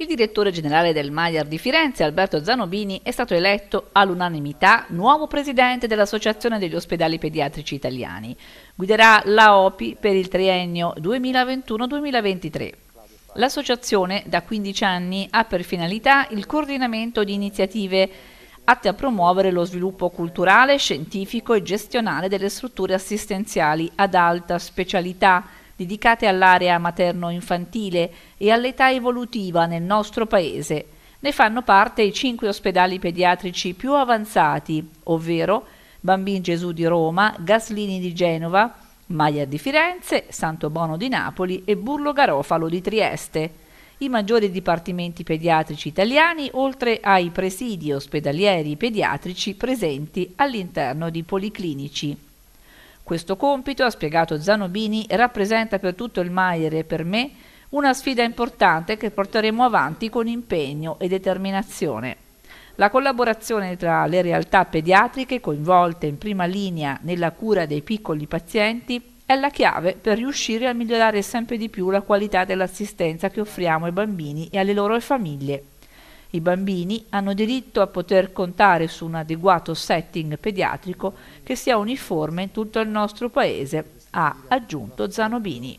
Il direttore generale del Maier di Firenze, Alberto Zanobini, è stato eletto all'unanimità nuovo presidente dell'Associazione degli ospedali pediatrici italiani. Guiderà la OPI per il triennio 2021-2023. L'associazione da 15 anni ha per finalità il coordinamento di iniziative atte a promuovere lo sviluppo culturale, scientifico e gestionale delle strutture assistenziali ad alta specialità dedicate all'area materno-infantile e all'età evolutiva nel nostro paese. Ne fanno parte i cinque ospedali pediatrici più avanzati, ovvero Bambin Gesù di Roma, Gaslini di Genova, Maier di Firenze, Santo Bono di Napoli e Burlo Garofalo di Trieste. I maggiori dipartimenti pediatrici italiani, oltre ai presidi ospedalieri pediatrici presenti all'interno di policlinici. Questo compito, ha spiegato Zanobini, rappresenta per tutto il Maier e per me una sfida importante che porteremo avanti con impegno e determinazione. La collaborazione tra le realtà pediatriche coinvolte in prima linea nella cura dei piccoli pazienti è la chiave per riuscire a migliorare sempre di più la qualità dell'assistenza che offriamo ai bambini e alle loro famiglie. I bambini hanno diritto a poter contare su un adeguato setting pediatrico che sia uniforme in tutto il nostro paese, ha aggiunto Zanobini.